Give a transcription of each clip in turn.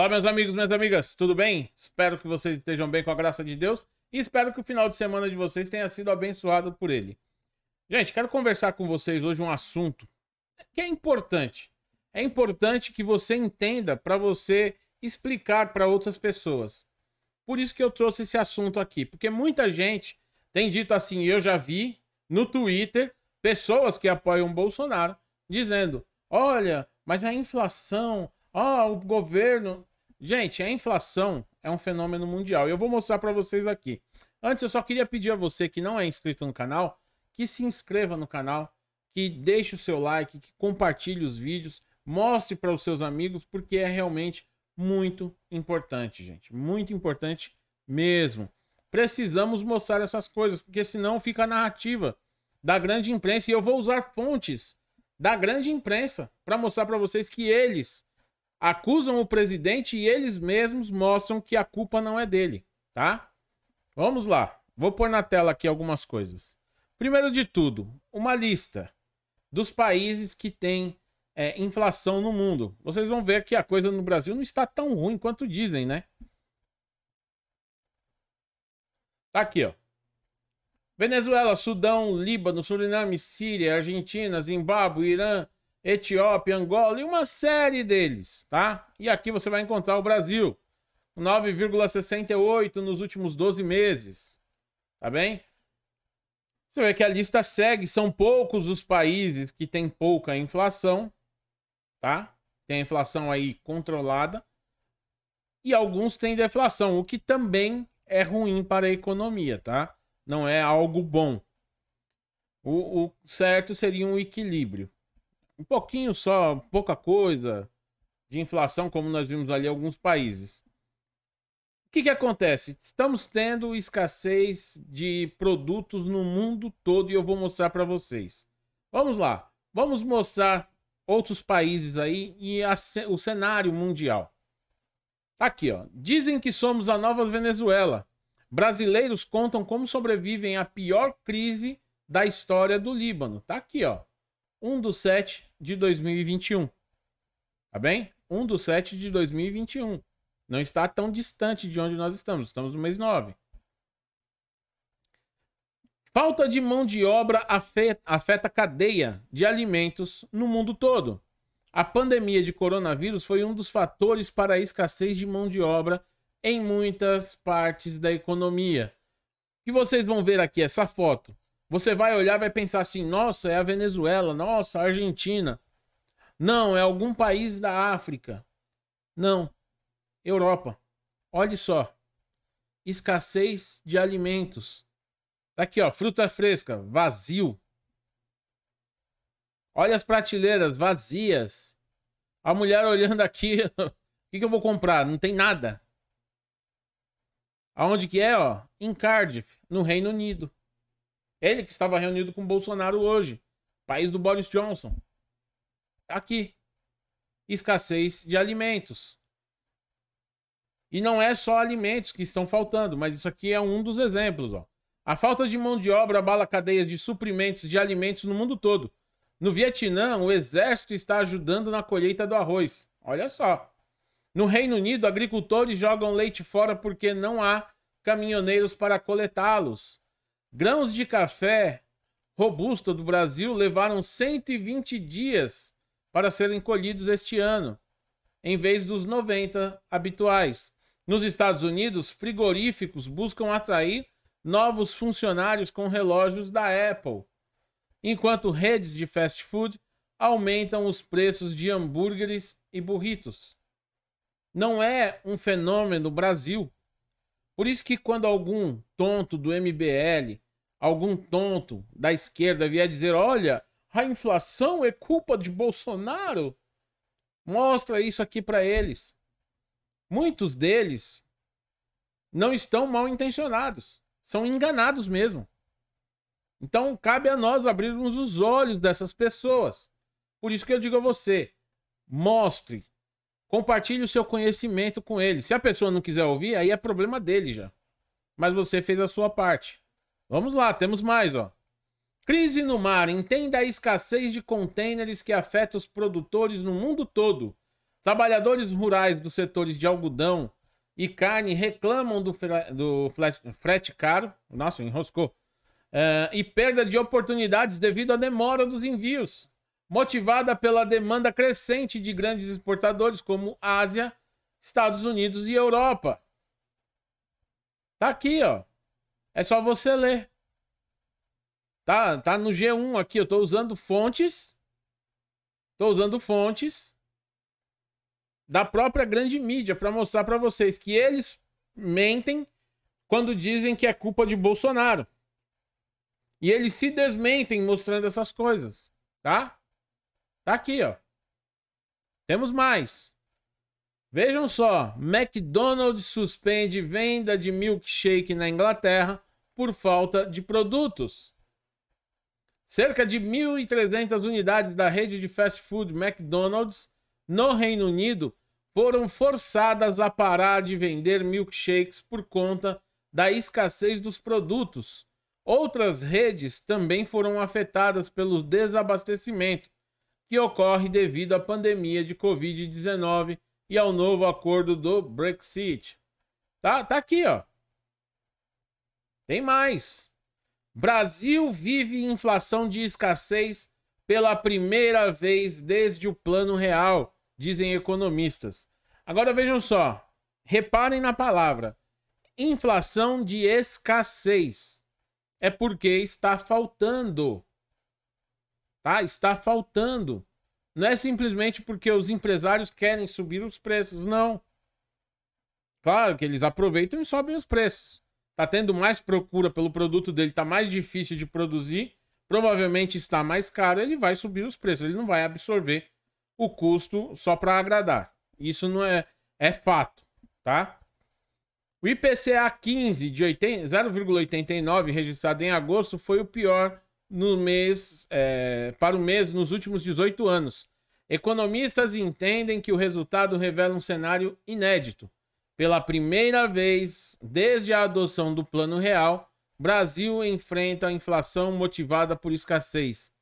Olá, meus amigos, minhas amigas, tudo bem? Espero que vocês estejam bem com a graça de Deus e espero que o final de semana de vocês tenha sido abençoado por Ele. Gente, quero conversar com vocês hoje um assunto que é importante. É importante que você entenda para você explicar para outras pessoas. Por isso que eu trouxe esse assunto aqui, porque muita gente tem dito assim, eu já vi no Twitter pessoas que apoiam Bolsonaro dizendo: "Olha, mas a inflação, ó, oh, o governo. Gente, a inflação é um fenômeno mundial. E eu vou mostrar para vocês aqui. Antes, eu só queria pedir a você que não é inscrito no canal, que se inscreva no canal, que deixe o seu like, que compartilhe os vídeos, mostre para os seus amigos, porque é realmente muito importante, gente. Muito importante mesmo. Precisamos mostrar essas coisas, porque senão fica a narrativa da grande imprensa. E eu vou usar fontes da grande imprensa para mostrar para vocês que eles acusam o presidente e eles mesmos mostram que a culpa não é dele, tá? Vamos lá. Vou pôr na tela aqui algumas coisas. Primeiro de tudo, uma lista dos países que têm é, inflação no mundo. Vocês vão ver que a coisa no Brasil não está tão ruim quanto dizem, né? Tá aqui, ó. Venezuela, Sudão, Líbano, Suriname, Síria, Argentina, Zimbábue, Irã, Etiópia, Angola e uma série deles, tá? E aqui você vai encontrar o Brasil, 9,68 nos últimos 12 meses, tá bem? Você vê que a lista segue, são poucos os países que têm pouca inflação, tá? Tem a inflação aí controlada. E alguns têm deflação, o que também é ruim para a economia, tá? Não é algo bom. O, o certo seria um equilíbrio um pouquinho só, pouca coisa de inflação, como nós vimos ali em alguns países. O que, que acontece? Estamos tendo escassez de produtos no mundo todo e eu vou mostrar para vocês. Vamos lá, vamos mostrar outros países aí e a, o cenário mundial. Aqui, ó. Dizem que somos a nova Venezuela. Brasileiros contam como sobrevivem à pior crise da história do Líbano. Tá aqui, ó. 1 do 7 de 2021. Tá bem? 1 do 7 de 2021. Não está tão distante de onde nós estamos. Estamos no mês 9. Falta de mão de obra afeta a cadeia de alimentos no mundo todo. A pandemia de coronavírus foi um dos fatores para a escassez de mão de obra em muitas partes da economia. E vocês vão ver aqui essa foto. Você vai olhar vai pensar assim: nossa, é a Venezuela, nossa, a Argentina. Não, é algum país da África. Não, Europa. Olhe só. Escassez de alimentos. Tá aqui, ó, fruta fresca, vazio. Olha as prateleiras vazias. A mulher olhando aqui, o que, que eu vou comprar? Não tem nada. Aonde que é, ó? Em Cardiff, no Reino Unido. Ele que estava reunido com Bolsonaro hoje. País do Boris Johnson. Tá aqui. Escassez de alimentos. E não é só alimentos que estão faltando, mas isso aqui é um dos exemplos. Ó. A falta de mão de obra abala cadeias de suprimentos de alimentos no mundo todo. No Vietnã, o exército está ajudando na colheita do arroz. Olha só. No Reino Unido, agricultores jogam leite fora porque não há caminhoneiros para coletá-los. Grãos de café robusta do Brasil levaram 120 dias para serem colhidos este ano, em vez dos 90 habituais. Nos Estados Unidos, frigoríficos buscam atrair novos funcionários com relógios da Apple, enquanto redes de fast food aumentam os preços de hambúrgueres e burritos. Não é um fenômeno Brasil, por isso que quando algum tonto do MBL, algum tonto da esquerda vier dizer, olha, a inflação é culpa de Bolsonaro, mostra isso aqui para eles. Muitos deles não estão mal intencionados, são enganados mesmo. Então cabe a nós abrirmos os olhos dessas pessoas. Por isso que eu digo a você, mostre Compartilhe o seu conhecimento com ele. Se a pessoa não quiser ouvir, aí é problema dele já. Mas você fez a sua parte. Vamos lá, temos mais, ó. Crise no mar. Entenda a escassez de contêineres que afeta os produtores no mundo todo. Trabalhadores rurais dos setores de algodão e carne reclamam do, do frete caro. Nossa, enroscou. Uh, e perda de oportunidades devido à demora dos envios, motivada pela demanda crescente de grandes exportadores como Ásia, Estados Unidos e Europa. Tá aqui, ó. É só você ler. Tá, tá no G1 aqui, eu tô usando fontes. Tô usando fontes da própria grande mídia para mostrar para vocês que eles mentem quando dizem que é culpa de Bolsonaro. E eles se desmentem mostrando essas coisas, tá? Tá aqui, ó. Temos mais. Vejam só, McDonald's suspende venda de milkshake na Inglaterra por falta de produtos. Cerca de 1.300 unidades da rede de fast food McDonald's no Reino Unido foram forçadas a parar de vender milkshakes por conta da escassez dos produtos. Outras redes também foram afetadas pelo desabastecimento que ocorre devido à pandemia de Covid-19 e ao novo acordo do Brexit. Tá, tá aqui, ó. Tem mais. Brasil vive inflação de escassez pela primeira vez desde o Plano Real, dizem economistas. Agora vejam só. Reparem na palavra. Inflação de escassez. É porque está faltando. Tá? Está faltando. Não é simplesmente porque os empresários querem subir os preços, não. Claro que eles aproveitam e sobem os preços. Tá tendo mais procura pelo produto dele, tá mais difícil de produzir, provavelmente está mais caro, ele vai subir os preços, ele não vai absorver o custo só para agradar. Isso não é é fato, tá? O IPCA 15 de 0,89 registrado em agosto foi o pior no mês, é, para o mês nos últimos 18 anos. Economistas entendem que o resultado revela um cenário inédito. Pela primeira vez desde a adoção do Plano Real, Brasil enfrenta a inflação motivada por escassez.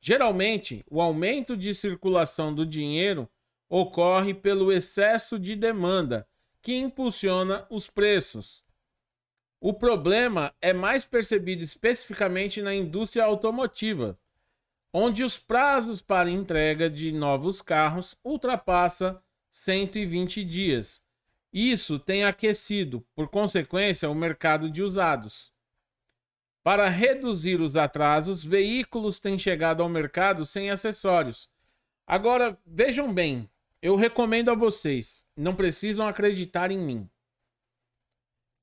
Geralmente, o aumento de circulação do dinheiro ocorre pelo excesso de demanda, que impulsiona os preços. O problema é mais percebido especificamente na indústria automotiva, onde os prazos para entrega de novos carros ultrapassa 120 dias. Isso tem aquecido, por consequência, o mercado de usados. Para reduzir os atrasos, veículos têm chegado ao mercado sem acessórios. Agora, vejam bem, eu recomendo a vocês, não precisam acreditar em mim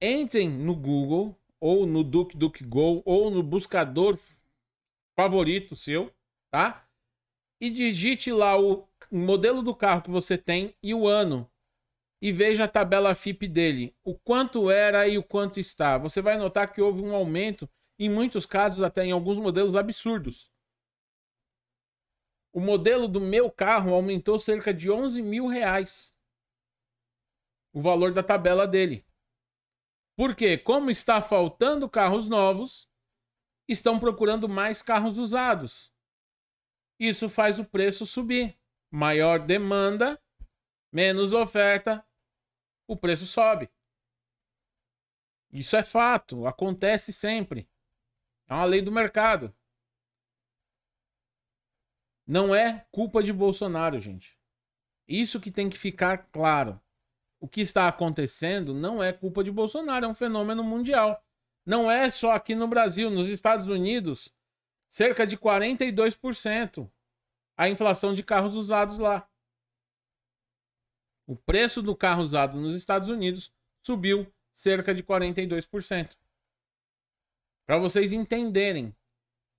entrem no Google ou no DuckDuckGo ou no buscador favorito seu, tá? E digite lá o modelo do carro que você tem e o ano e veja a tabela FIP dele, o quanto era e o quanto está. Você vai notar que houve um aumento, em muitos casos, até em alguns modelos absurdos. O modelo do meu carro aumentou cerca de 11 mil reais. O valor da tabela dele. Porque, como está faltando carros novos, estão procurando mais carros usados. Isso faz o preço subir. Maior demanda, menos oferta, o preço sobe. Isso é fato, acontece sempre. É uma lei do mercado. Não é culpa de Bolsonaro, gente. Isso que tem que ficar claro o que está acontecendo não é culpa de Bolsonaro, é um fenômeno mundial. Não é só aqui no Brasil, nos Estados Unidos, cerca de 42% a inflação de carros usados lá. O preço do carro usado nos Estados Unidos subiu cerca de 42%. Para vocês entenderem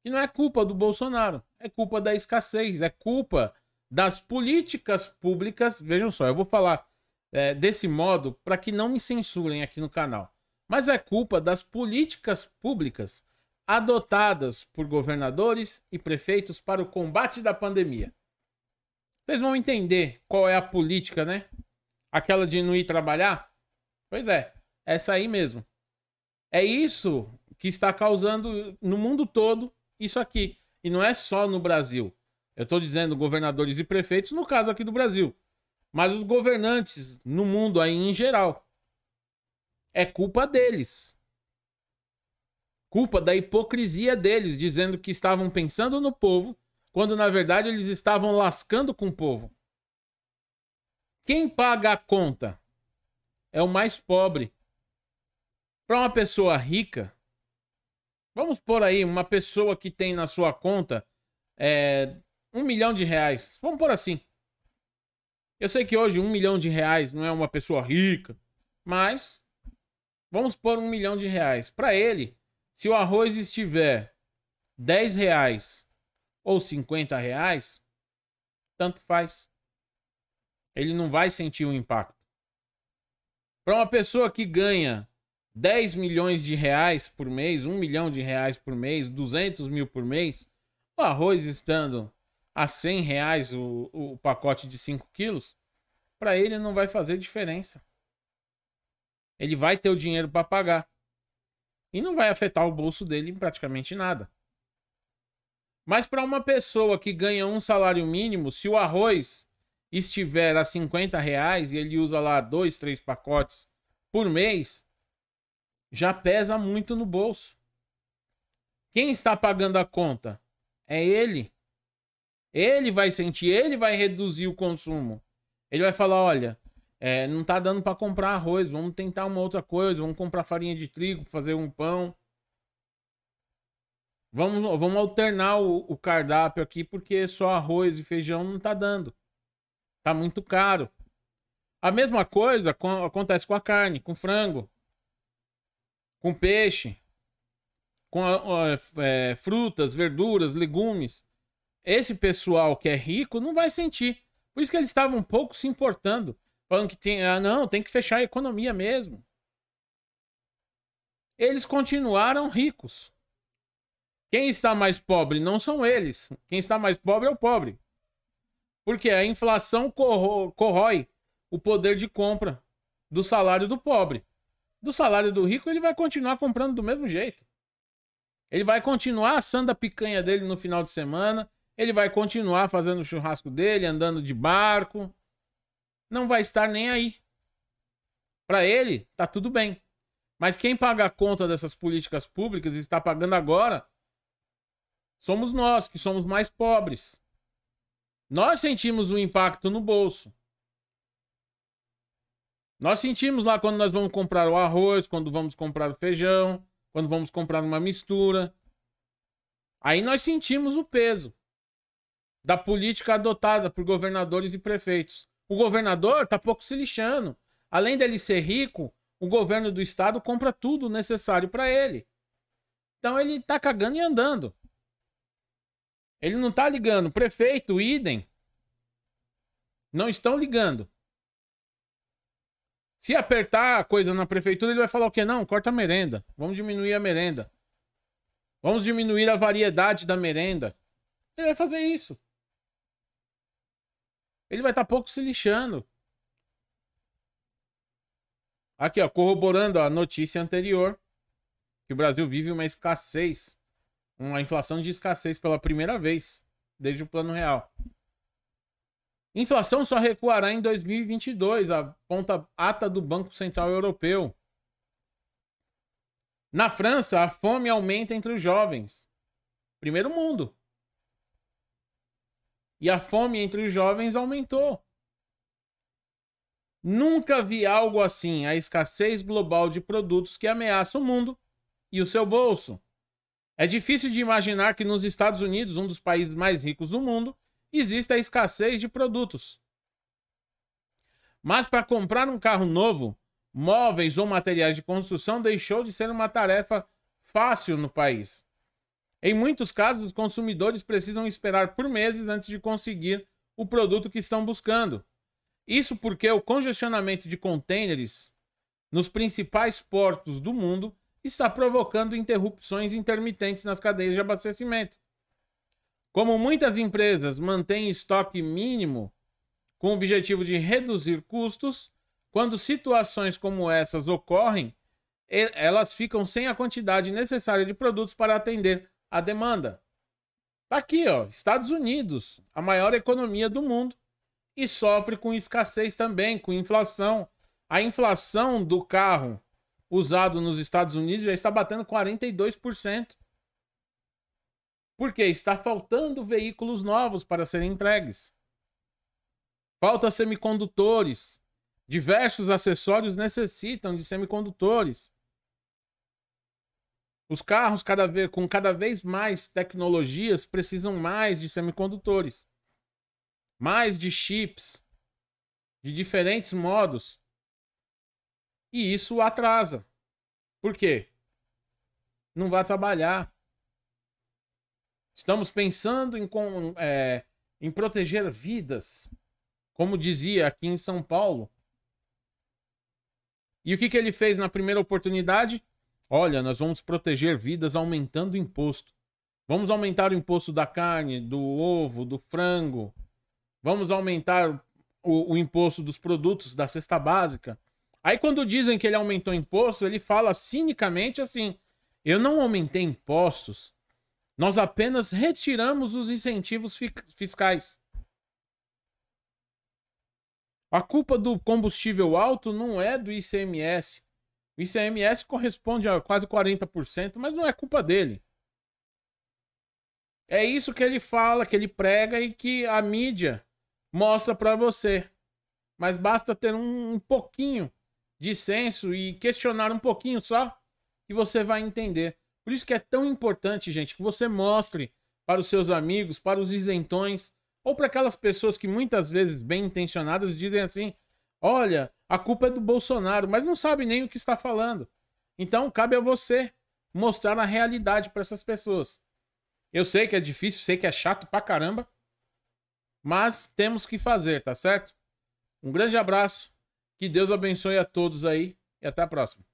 que não é culpa do Bolsonaro, é culpa da escassez, é culpa das políticas públicas. Vejam só, eu vou falar é, desse modo para que não me censurem aqui no canal. Mas é culpa das políticas públicas adotadas por governadores e prefeitos para o combate da pandemia. Vocês vão entender qual é a política, né? Aquela de não ir trabalhar? Pois é, essa aí mesmo. É isso que está causando no mundo todo isso aqui. E não é só no Brasil. Eu estou dizendo governadores e prefeitos, no caso aqui do Brasil. Mas os governantes no mundo aí em geral. É culpa deles. Culpa da hipocrisia deles, dizendo que estavam pensando no povo, quando na verdade eles estavam lascando com o povo. Quem paga a conta é o mais pobre. Para uma pessoa rica, vamos por aí, uma pessoa que tem na sua conta é, um milhão de reais. Vamos por assim. Eu sei que hoje um milhão de reais não é uma pessoa rica, mas vamos por um milhão de reais. Para ele, se o arroz estiver 10 reais ou 50 reais, tanto faz. Ele não vai sentir o impacto. Para uma pessoa que ganha 10 milhões de reais por mês, 1 milhão de reais por mês, 200 mil por mês, o arroz estando a 100 reais o, o pacote de 5 quilos, para ele não vai fazer diferença. Ele vai ter o dinheiro para pagar. E não vai afetar o bolso dele em praticamente nada. Mas para uma pessoa que ganha um salário mínimo, se o arroz estiver a 50 reais e ele usa lá dois, três pacotes por mês, já pesa muito no bolso. Quem está pagando a conta? É ele. Ele vai sentir, ele vai reduzir o consumo. Ele vai falar: olha, é, não tá dando para comprar arroz, vamos tentar uma outra coisa, vamos comprar farinha de trigo, fazer um pão. Vamos, vamos alternar o, o cardápio aqui, porque só arroz e feijão não tá dando. Tá muito caro. A mesma coisa acontece com a carne, com frango, com peixe, com é, frutas, verduras, legumes. Esse pessoal que é rico não vai sentir. Por isso que eles estavam um pouco se importando. Falando que tem, ah, não, tem que fechar a economia mesmo. Eles continuaram ricos. Quem está mais pobre não são eles. Quem está mais pobre é o pobre. Porque a inflação corro corrói o poder de compra do salário do pobre. Do salário do rico, ele vai continuar comprando do mesmo jeito. Ele vai continuar assando a picanha dele no final de semana. Ele vai continuar fazendo o churrasco dele, andando de barco. Não vai estar nem aí. Para ele, tá tudo bem. Mas quem paga a conta dessas políticas públicas e está pagando agora somos nós, que somos mais pobres. Nós sentimos o impacto no bolso. Nós sentimos lá quando nós vamos comprar o arroz, quando vamos comprar o feijão, quando vamos comprar uma mistura. Aí nós sentimos o peso da política adotada por governadores e prefeitos. O governador tá pouco se lixando. Além dele ser rico, o governo do estado compra tudo necessário para ele. Então ele tá cagando e andando. Ele não tá ligando. Prefeito, idem. Não estão ligando. Se apertar a coisa na prefeitura, ele vai falar o quê? Não, corta a merenda. Vamos diminuir a merenda. Vamos diminuir a variedade da merenda. Ele vai fazer isso. Ele vai estar tá pouco se lixando. Aqui, ó, corroborando a notícia anterior, que o Brasil vive uma escassez uma inflação de escassez pela primeira vez desde o Plano Real. Inflação só recuará em 2022, aponta ata do Banco Central Europeu. Na França, a fome aumenta entre os jovens. Primeiro mundo. E a fome entre os jovens aumentou. Nunca vi algo assim, a escassez global de produtos que ameaça o mundo e o seu bolso. É difícil de imaginar que nos Estados Unidos, um dos países mais ricos do mundo, exista a escassez de produtos. Mas para comprar um carro novo, móveis ou materiais de construção deixou de ser uma tarefa fácil no país. Em muitos casos, os consumidores precisam esperar por meses antes de conseguir o produto que estão buscando. Isso porque o congestionamento de contêineres nos principais portos do mundo está provocando interrupções intermitentes nas cadeias de abastecimento. Como muitas empresas mantêm estoque mínimo com o objetivo de reduzir custos, quando situações como essas ocorrem, elas ficam sem a quantidade necessária de produtos para atender a demanda. Tá aqui, ó, Estados Unidos, a maior economia do mundo, e sofre com escassez também, com inflação. A inflação do carro usado nos Estados Unidos já está batendo 42%. Por quê? Está faltando veículos novos para serem entregues. Falta semicondutores. Diversos acessórios necessitam de semicondutores. Os carros cada vez, com cada vez mais tecnologias precisam mais de semicondutores, mais de chips, de diferentes modos. E isso atrasa. Por quê? Não vai trabalhar. Estamos pensando em, é, em proteger vidas, como dizia aqui em São Paulo. E o que, que ele fez na primeira oportunidade? Olha, nós vamos proteger vidas aumentando o imposto. Vamos aumentar o imposto da carne, do ovo, do frango. Vamos aumentar o, o imposto dos produtos da cesta básica. Aí, quando dizem que ele aumentou imposto, ele fala cinicamente assim: eu não aumentei impostos, nós apenas retiramos os incentivos fiscais. A culpa do combustível alto não é do ICMS. O ICMS corresponde a quase 40%, mas não é culpa dele. É isso que ele fala, que ele prega e que a mídia mostra para você. Mas basta ter um, um pouquinho de senso e questionar um pouquinho só que você vai entender. Por isso que é tão importante, gente, que você mostre para os seus amigos, para os isentões, ou para aquelas pessoas que muitas vezes bem intencionadas dizem assim: olha, a culpa é do Bolsonaro, mas não sabe nem o que está falando. Então cabe a você mostrar a realidade para essas pessoas. Eu sei que é difícil, sei que é chato pra caramba, mas temos que fazer, tá certo? Um grande abraço, que Deus abençoe a todos aí e até a próxima.